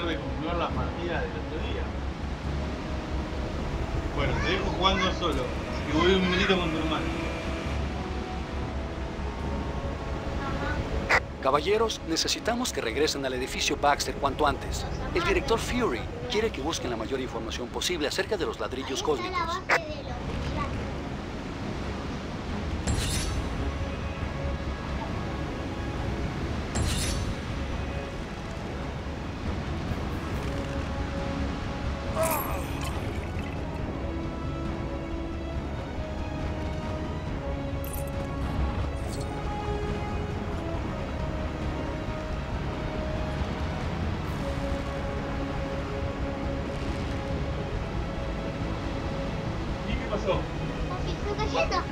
de. Bueno, te dejo jugando solo. Y voy un minutito con tu hermano. Caballeros, necesitamos que regresen al edificio Baxter cuanto antes. El director Fury quiere que busquen la mayor información posible acerca de los ladrillos cósmicos. 忙しいぞ。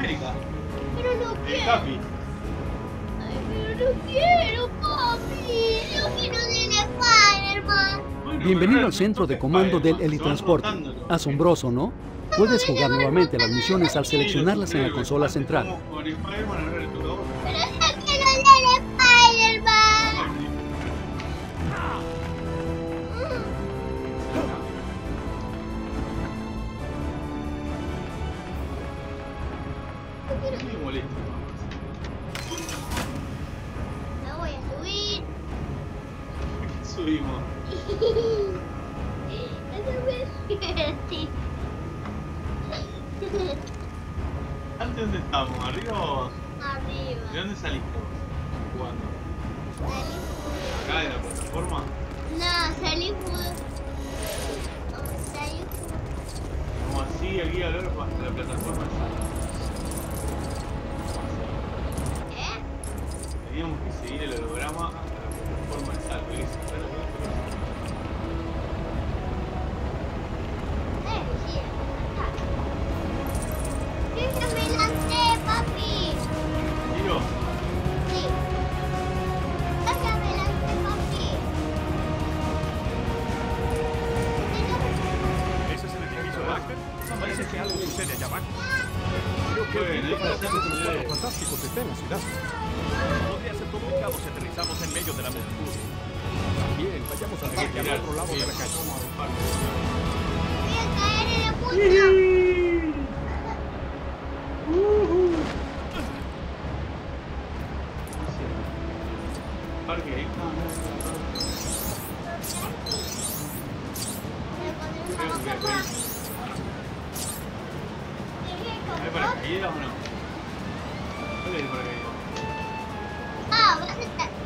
América. Pero no quiero. Capi. Ay, pero no quiero, papi. Yo quiero ser Spider-Man. Bienvenido al centro de comando del Helitransporte. Asombroso, ¿no? Puedes jugar nuevamente las misiones al seleccionarlas en la consola central. guía, guía al hasta la plataforma. ¿Eh? Teníamos que seguir el holograma hasta la plataforma de salto. parque, ¿eh? ¿Hay paracaídas o no? ¿Dónde hay paracaídas? Ah.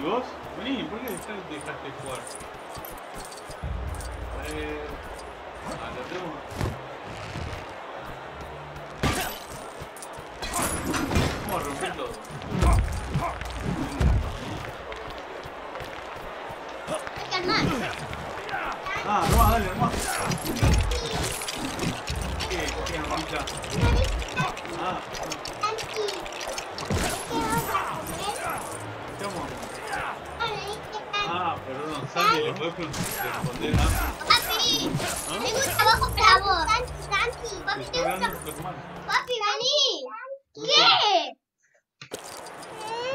¿Y vos? Vení, ¿por qué dejaste de jugar? Eh... Ah, lo tengo. Vamos a romper todo. Ah, no, dale, no. ¿Qué? ¿Qué, mamita? Ah. Pero no, Santi, ¿le puedes responder a... Papi, ¿Ah? tengo un trabajo bravo. Santi, Santi, papi, tengo un trabajo... Papi, Dani. ¿Qué?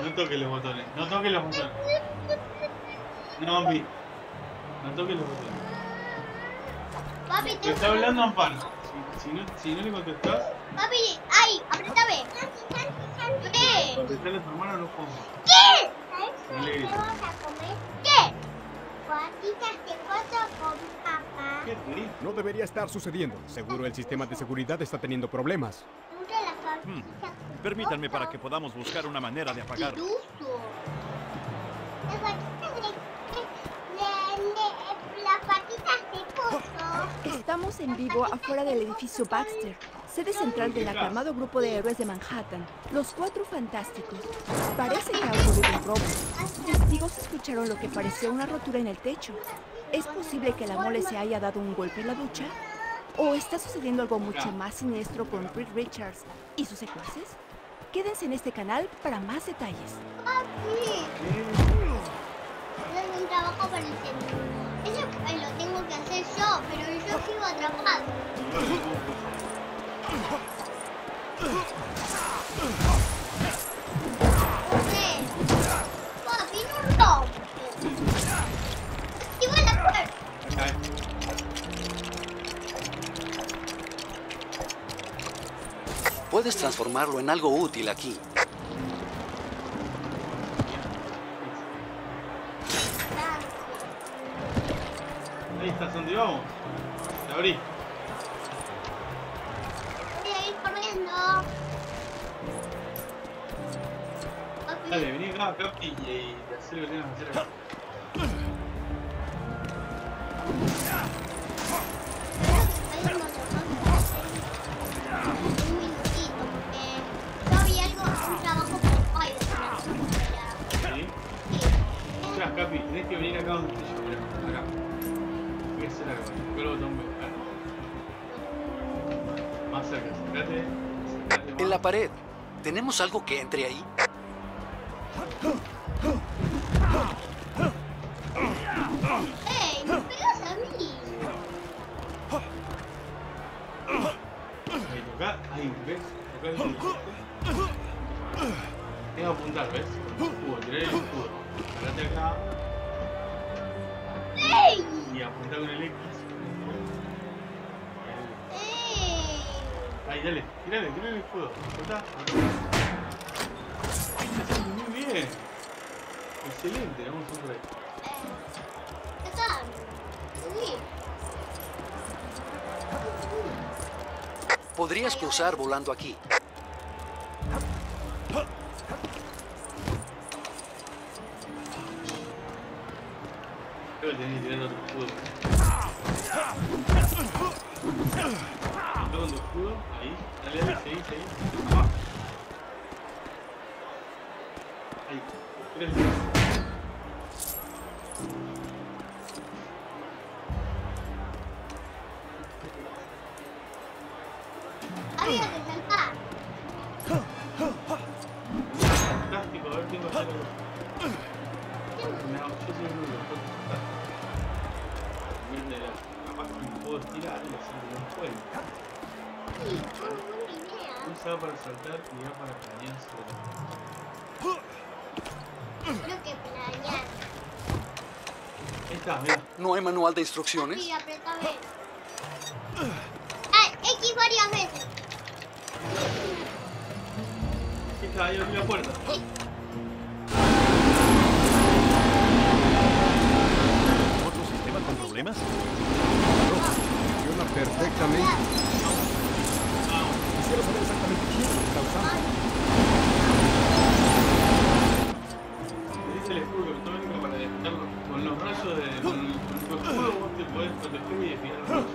No toques los botones, no toques los botones. No, papi. No toques los botones. Papi, te está hablando Amparo. Si, si, no, le contestás. Papi, ay, apretame. Santi, Santi, Santi. ¿Qué? Contestale ¿Qué? ¿Sabes qué a comer? Patitas de foto con papá. ¿Qué rico. No debería estar sucediendo. Seguro el sistema de seguridad está teniendo problemas. Hmm. Permítanme para que podamos buscar una manera de apagarlo. Estamos en vivo afuera del edificio Baxter, sede central del aclamado grupo de héroes de Manhattan, los Cuatro Fantásticos. Parece que ha ocurrido un robo. Testigos escucharon lo que parecía una rotura en el techo. ¿Es posible que la mole se haya dado un golpe en la ducha? ¿O está sucediendo algo mucho más siniestro con Rick Richards y sus secuaces? Quédense en este canal para más detalles. Un trabajo para el centro. Eso lo tengo que hacer yo, pero yo sigo atrapado. Puedes transformarlo en algo útil aquí. Ahí está, ¿dónde vamos? Te abrí. Voy a ir corriendo. Dale, vení acá, Capi, y, y hacer lo que tengas que hacer acá. Pared. ¿Tenemos algo que entre ahí? Podrías cruzar volando aquí. Está, mirá. ¿No hay manual de instrucciones? Sí, apretame. Ah, X varias veces. Está, ahí abrí la puerta. ¿Otro sistema con problemas? Funciona perfectamente. Quisiera saber exactamente quién lo está usando. Rayos de. Con, tu escudo vos te podés proteger y parate.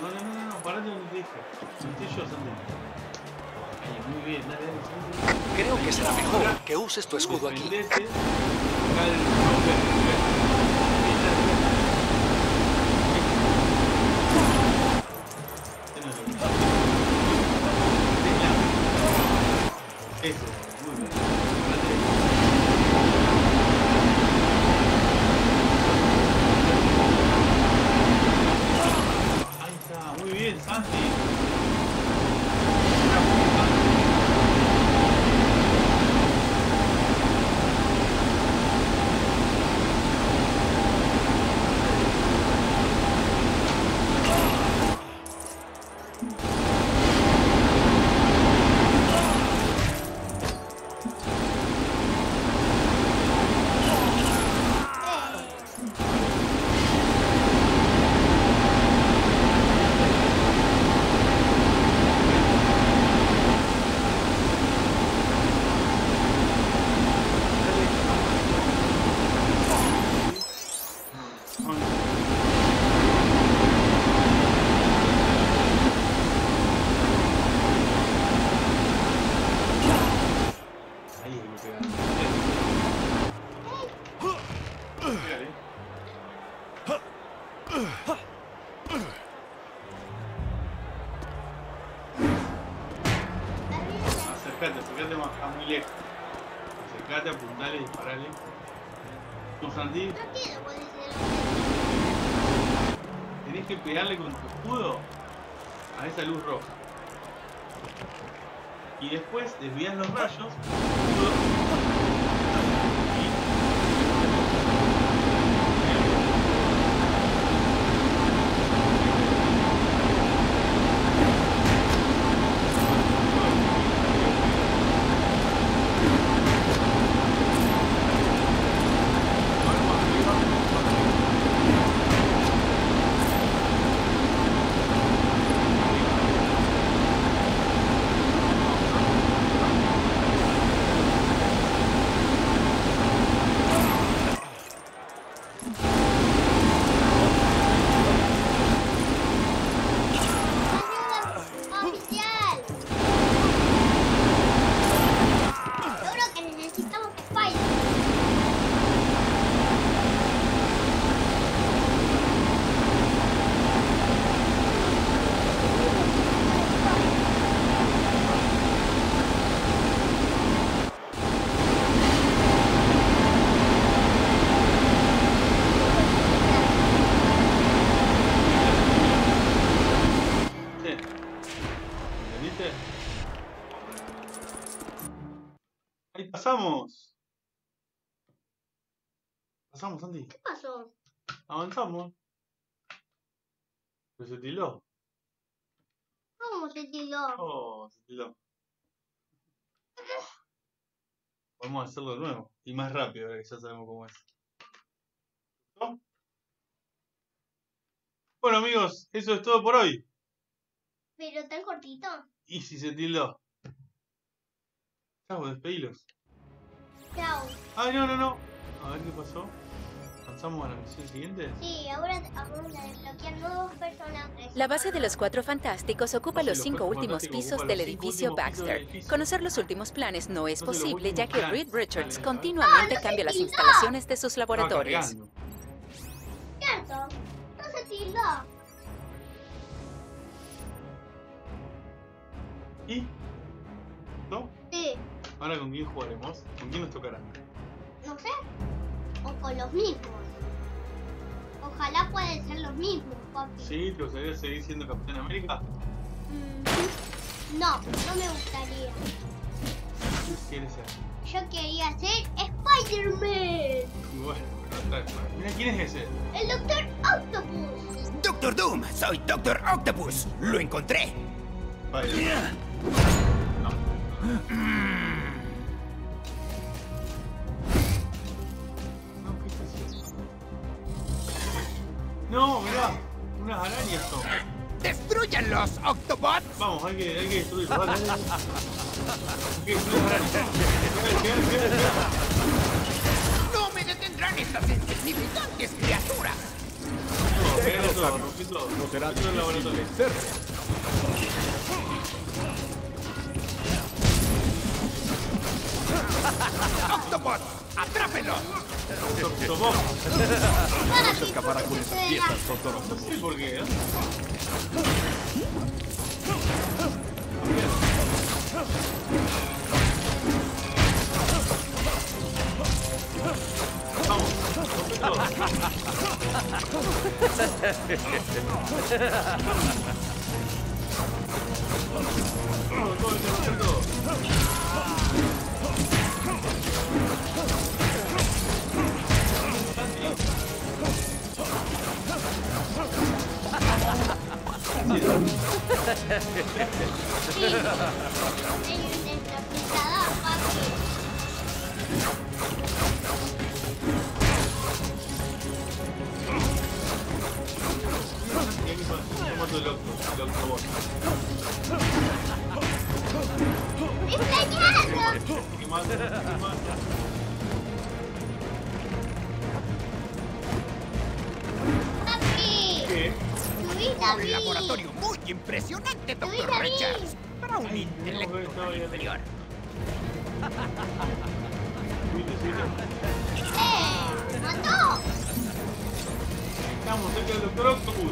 No, no, no, no, no, parate donde te dije. Estoy yo, Santi. Muy bien, dale, dale. Creo que será mejor que uses tu escudo aquí. Defendete. Acá el romper, romper. Ahí está, ahí está. Este no es lo que- No, Santi, No quiero poder ser tenés que pegarle con tu escudo a esa luz roja. Y después desvías los rayos. escudo, ¡Ayuda oficial! Seguro que necesitamos Spider. Sí. ¿Entendiste? Pasamos. Pasamos, Santi. ¿Qué pasó? Avanzamos. Pero se tiló. ¿Cómo se tiró? Oh, se tiló. Podemos hacerlo de nuevo. Y más rápido, ahora que ya sabemos cómo es. ¿No? Bueno amigos, eso es todo por hoy. Pero tan cortito. Y si se tildó. Chao, despedilos. Chao. Ay, no, no, no. A ver qué pasó. ¿Avanzamos a la misión siguiente? Sí, ahora vamos a desbloquear nuevos personajes. La base de los Cuatro Fantásticos ocupa No sé, los los cinco últimos pisos del edificio Baxter. edificio. Conocer los últimos planes no es No posible, ya que planes. Reed Richards Ah, continuamente no se cambia las instalaciones de sus laboratorios. Cierto. No se tildó. ¿Y? Ahora con quién jugaremos. ¿Con quién nos tocará? No sé. O con los mismos. Ojalá puedan ser los mismos, papi. ¿Sí? ¿Te gustaría seguir siendo Capitán América? Mm, No, no me gustaría. ¿Qué quieres ser? Yo quería ser Spider-Man. Bueno, está- mira quién es ese. El Doctor Octopus. Doctor Doom, soy Doctor Octopus. Lo encontré. Vale. No. No, No, mirá, unas arañas son. ¡Destruyan los Octobots! Vamos, hay que, hay que destruirlos. Hay que pégale. ¡No me detendrán estas insignificantes criaturas! No, pégale todo, rompí todo. No será difícil vencerme. ¡Octobots! ¡Atrápenlos! Se escapará con esas piezas, Octopus. sé por qué. Vamos, el Estamos cerca del Doctor Octopus.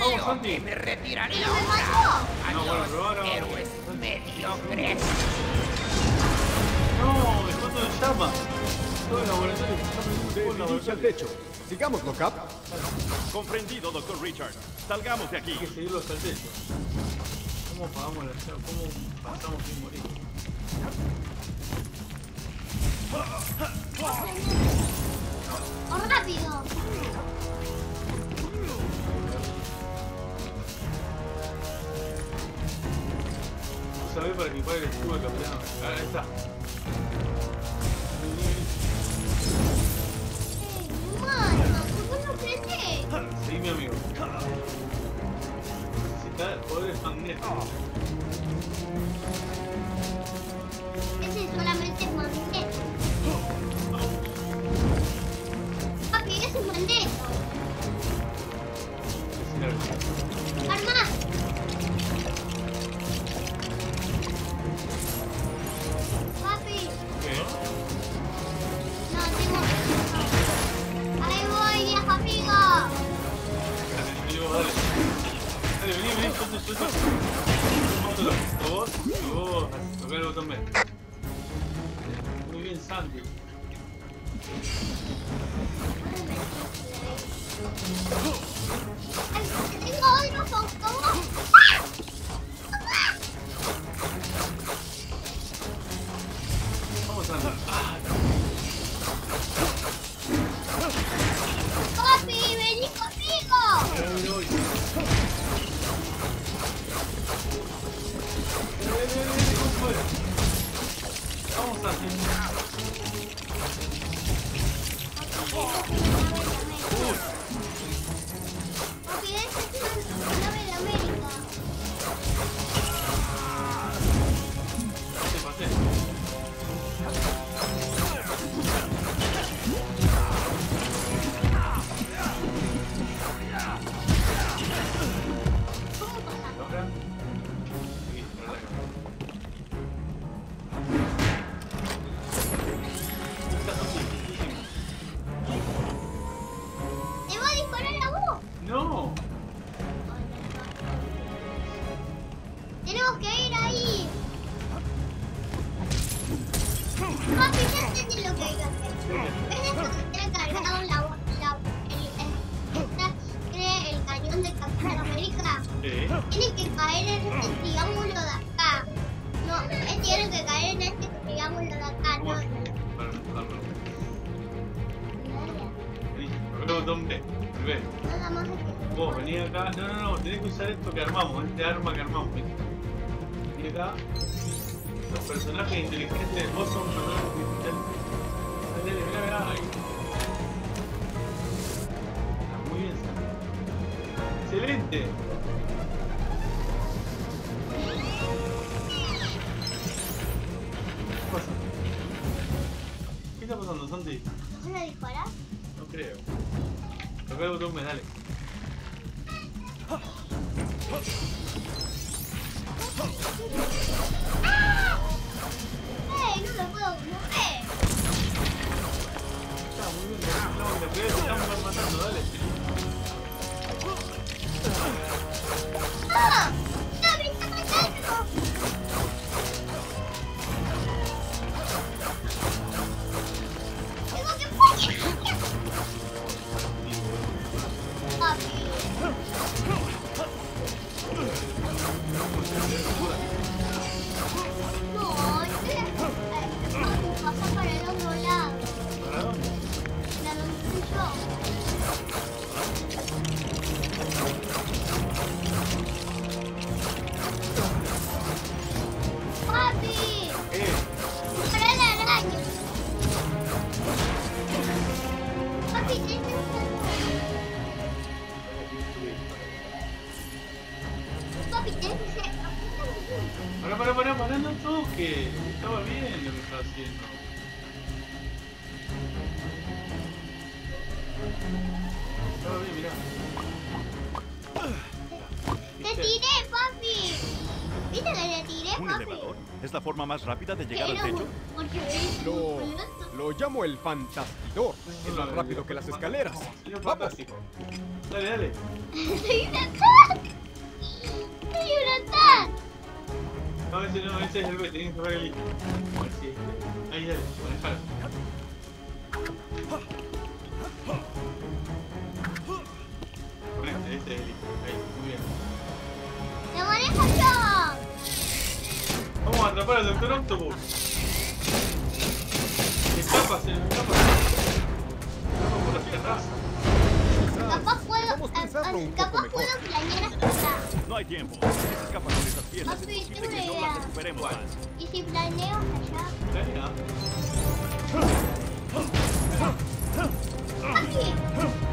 Vamos, Creo Santi. que me retiraré ¡Me ahora. A No, bueno, pero ahora- héroes mediocres. No, me mato de llama. todo el laboratorio. Está todo el techo. Sigámoslo, Cap. Comprendido, doctor Richard. Salgamos de aquí. Hay que seguirlo hasta el techo. ¿Cómo pagamos la llave? ¿Cómo pasamos sin morir? ¡O rápido! ¿No sabés para que pague el escudo de capitán? Ah, ahí está. Sí, mi amigo. Necesita magnéticos. Ese esto que está cargado la, el, cañón de Capitán América? Tiene que caer en este triángulo de acá. No, él tiene que caer en este triángulo de acá. ¿Cómo No, para empujarlo? B. El B. nada Vos, vení acá. No, no, no. Tenés que usar esto que armamos. Este arma que armamos. Vení. Acá. Los personajes inteligentes. Vos sos un personaje inteligente. Dale, mirá, mirá. ¡Excelente! ¿Qué pasa? ¿Qué está pasando, Santi? ¿Vas a disparar? No creo. Toca el botón dale. Pará, pará, pará, pará, no toque. Estaba bien lo que estaba haciendo. Estaba bien, mirá. Te tiré, papi. ¿Viste que le tiré, ¿Un papi? elevador? ¿Es la forma más rápida de llegar al techo? Lo, lo llamo el fantastidor. Es más rápido que las escaleras. Vamos. fantástico. Dale, dale. Jonathan! No, ese no, ese es el que tienes que ver ahí. Ahí dale, manejalo. Ponete, este es el Ahí, muy bien. ¡Lo manejo yo! Vamos a atrapar al Doctor Octopus. Se escapa, se escapa. Se escapa por la tierra. Capaz puedo, eh, eh, capaz puedo planear hasta hay tiempo. Escapan de esas piezas. Es que no las recuperemos más. ¿Y si planeo allá? Aquí.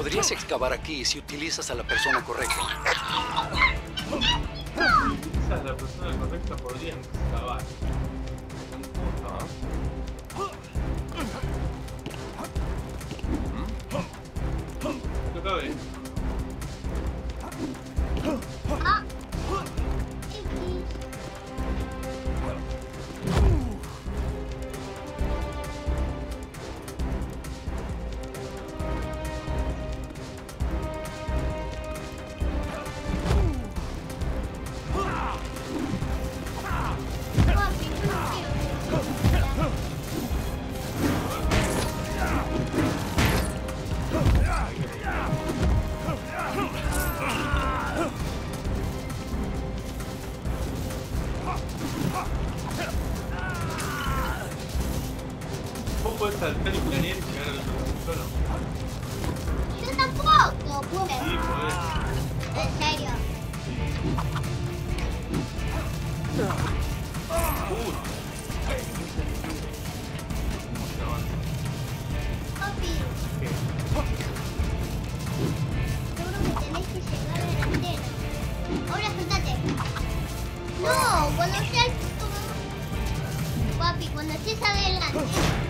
Podrías excavar aquí si utilizas a la persona correcta. Si utilizas a la persona correcta podrían excavar. ¿Qué tal? puedes saltar y planear y llegar al otro no? Yo tampoco pude. Sí, puedes. ¿En serio? Papi. Seguro que tenés que llegar a la. Ahora sentate. No, cuando seas... Papi, cuando estés adelante...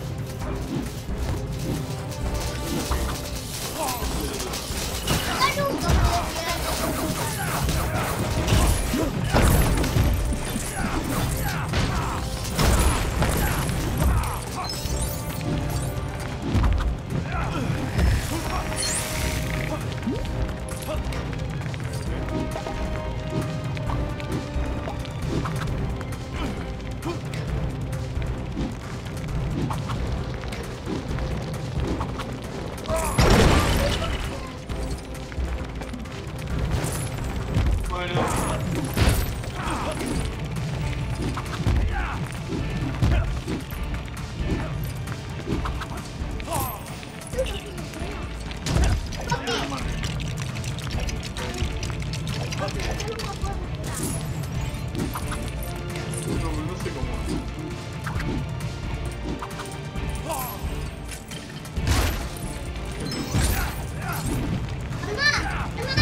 Come on! Come on!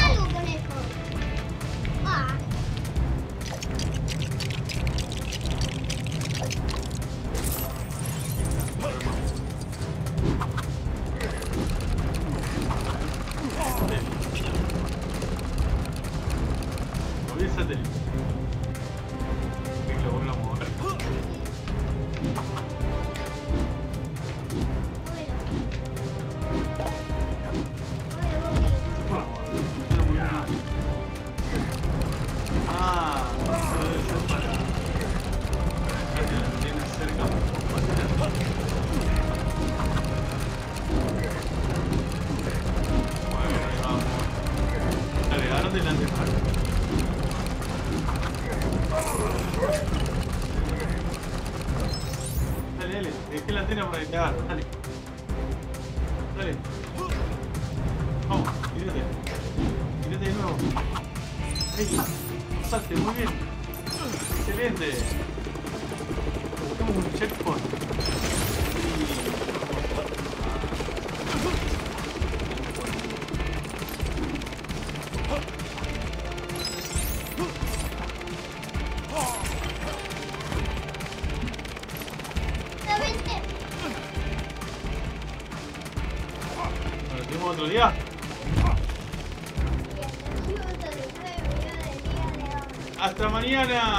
Y